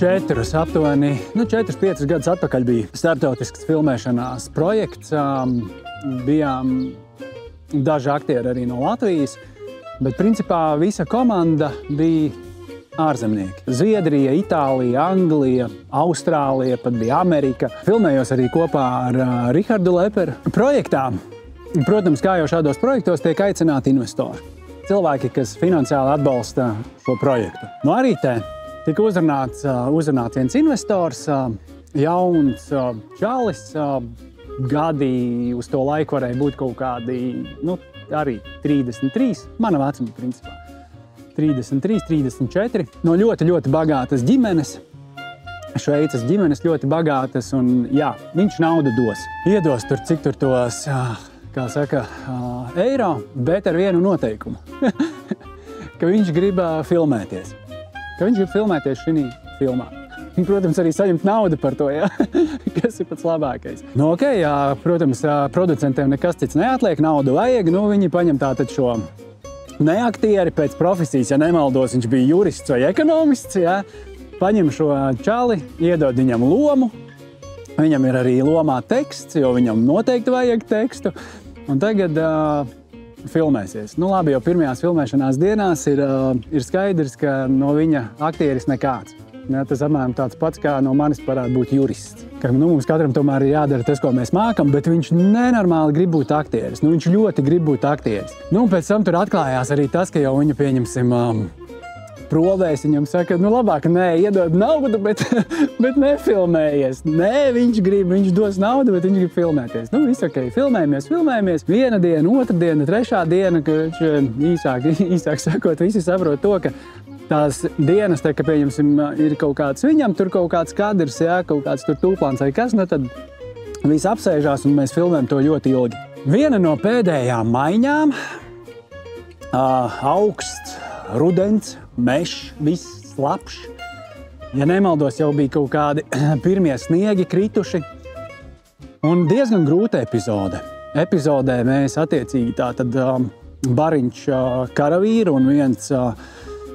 Četrus, aptuveni nu, 4-5 gadus atpakaļ bija startautisks filmēšanās projekts. Um, bijām daži aktieri arī no Latvijas, bet principā visa komanda bija ārzemnieki. Zviedrija, Itālija, Anglija, Austrālija, pat bija Amerika. Filmējos arī kopā ar uh, Rihardu Leperu. Projektā, protams, kā jau šādos projektos, tiek aicināti investori. Cilvēki, kas finansiāli atbalsta šo projektu. No arī te tika uzrunāts, uzrunāts viens investors, jauns čalis. Gadi uz to laiku varēja būt kaut kādi nu, arī 33, mana vecuma principā. 33, 34. No ļoti, ļoti bagātas ģimenes. Šveices ģimenes ļoti bagātas, un jā, viņš naudu dos. Iedos tur, cik tur tos, kā saka, eiro, bet ar vienu noteikumu, ka viņš grib filmēties ka viņš grib filmēties šajā filmā. Protams, arī saņemt naudu par to, ja? kas ir pats labākais. Nu, okay, jā, protams, producentiem nekas cits neatliek, naudu vajag. Nu, viņi paņem tātad šo neaktieri pēc profesijas, ja nemaldos, viņš bija jurists vai ekonomists. Ja? Paņem šo čali, iedod viņam lomu. Viņam ir arī lomā teksts, jo viņam noteikti vajag tekstu. Un tagad uh, filmēsies. Nu, labi, jau pirmajās filmēšanās dienās ir, uh, ir skaidrs, ka no viņa aktieris nekāds. Ja, tas apmēram tāds pats, kā no manis varētu būt jurists. Ka, nu, mums katram tomēr ir jādara tas, ko mēs mākam, bet viņš nenormāli grib būt aktieris. Nu, viņš ļoti grib būt aktieris. Nu, pēc tam tur atklājās arī tas, ka jau viņa pieņemsim. Um, provēs. Viņam saka, nu labāk, nē, iedod naudu, bet, bet nefilmējies. Nē, viņš grib, viņš dos naudu, bet viņš grib filmēties. Nu, viss ok, filmējamies, filmējamies. Viena diena, otra diena, trešā diena, kad īsāk, īsāk sakot, visi saprot to, ka tās dienas, te, ka, pieņemsim, ir kaut kāds viņam, tur kaut kāds kadrs, jā, kaut kāds tur tūplāns vai kas, nu tad viss apsēžās un mēs filmējam to ļoti ilgi. Viena no pēdējām maiņām, uh, augsts, rudens, mežs, viss slapjš. Ja nemaldos, jau bija kaut kādi pirmie sniegi krituši. Un diezgan grūta epizode. Epizodē mēs attiecīgi tātad um, bariņš uh, karavīru un viens uh,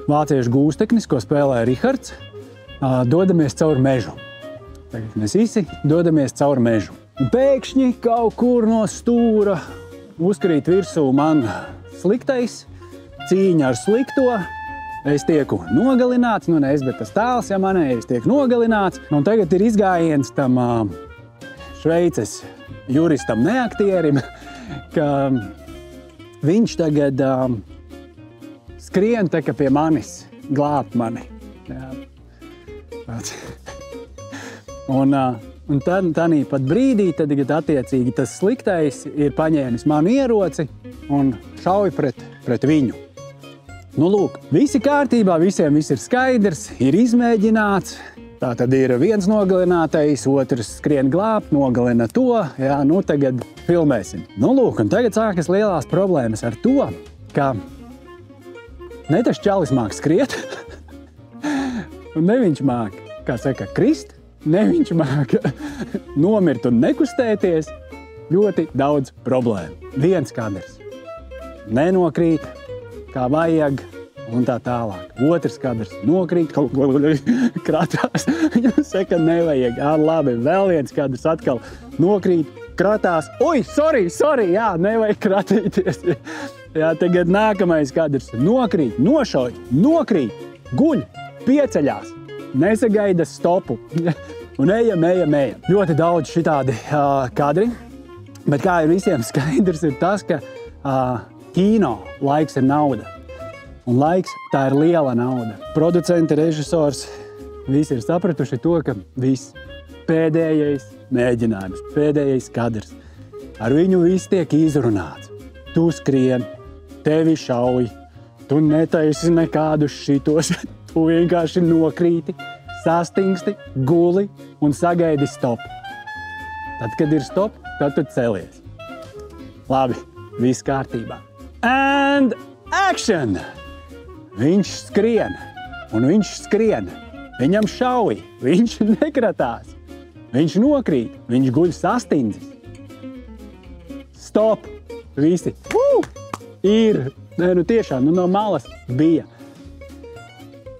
vāciešu gūsteknis, ko spēlē Rihards, uh, dodamies cauri mežu. Tagad mēs visi dodamies cauri mežu. Un pēkšņi kaut kur no stūra uzkrīt virsū man sliktais, cīņa ar slikto, es tieku nogalināts, nu ne es, bet tas tēls, ja manējais tiek nogalināts. Un tagad ir izgājiens tam Šveices juristam neaktierim, ka viņš tagad skrien te, pie manis, glābt mani. Jā. Un, un tad, tādā pat brīdī, tad, kad attiecīgi tas sliktais ir paņēmis manu ieroci un šauj pret, pret viņu. Nu, lūk, visi kārtībā, visiem viss ir skaidrs, ir izmēģināts. Tā tad ir viens nogalinātais, otrs skrien glābt, nogalina to. Jā, nu tagad filmēsim. Nu, lūk, un tagad sākas lielās problēmas ar to, ka ne tas čalis māk skriet, un ne viņš māk, kā saka, krist, ne viņš māk nomirt un nekustēties. Ļoti daudz problēmu. Viens kadrs nenokrīt, kā vajag. Un tā tālāk. Otrs kadrs nokrīt, kaut ko krātās. Viņš saka, nevajag. Jā, labi, vēl viens kadrs atkal nokrīt, krātās. Oi, sorry, sorry, jā, nevajag kratīties. Jā, tagad nākamais kadrs nokrīt, nošauj, nokrīt, guļ, pieceļās, nesagaida stopu. Un ejam, ejam, ejam. Ļoti daudz šitādi uh, kadri. Bet kā ir visiem skaidrs, ir tas, ka uh, kino laiks ir nauda. Un laiks tā ir liela nauda. Producenti, režisors, visi ir sapratuši to, ka viss pēdējais mēģinājums, pēdējais kadrs. Ar viņu viss tiek izrunāts. Tu skrien, tevi šauj, tu netaisi nekādus šitos, tu vienkārši nokrīti, sastingsti, guli un sagaidi stop. Tad, kad ir stop, tad tu celies. Labi, viss kārtībā. And action! Viņš skrien, un viņš skrien. Viņam šauj, viņš nekratās. Viņš nokrīt, viņš guļ sastindzis. Stop! Visi. Uh! Ir. Nē, nu tiešām, nu no malas bija.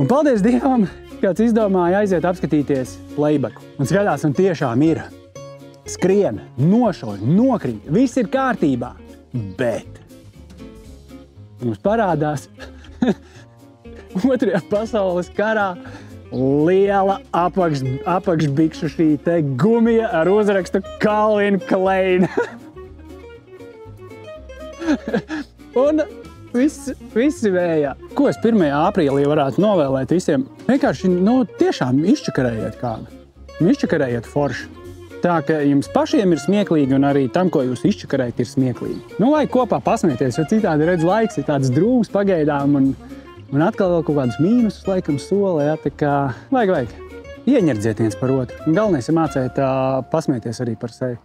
Un paldies Dievam, kāds izdomāja aiziet apskatīties playback. Un skatās, un tiešām ir. Skrien, nošauj, nokrīt, viss ir kārtībā. Bet mums parādās Otrajā pasaules karā liela apakš, apakšbikšu šī te gumija ar uzrakstu Calvin Klein. Un viss, visi vējā. Ko es 1. aprīlī varētu novēlēt visiem? Vienkārši, nu, tiešām izčakarējiet kādu. Izčakarējiet forši. Tā ka jums pašiem ir smieklīgi, un arī tam, ko jūs izčakarējat, ir smieklīgi. Nu, lai kopā pasmieties, jo citādi redz laiks ir tāds drūms pagaidām. Un, Un atkal vēl kaut kādus mīnusus, laikam, solē. Ja, tā kā vajag, vajag. Ieņerdziet viens par otru. Galvenais ir mācīt, pasmieties arī par sevi.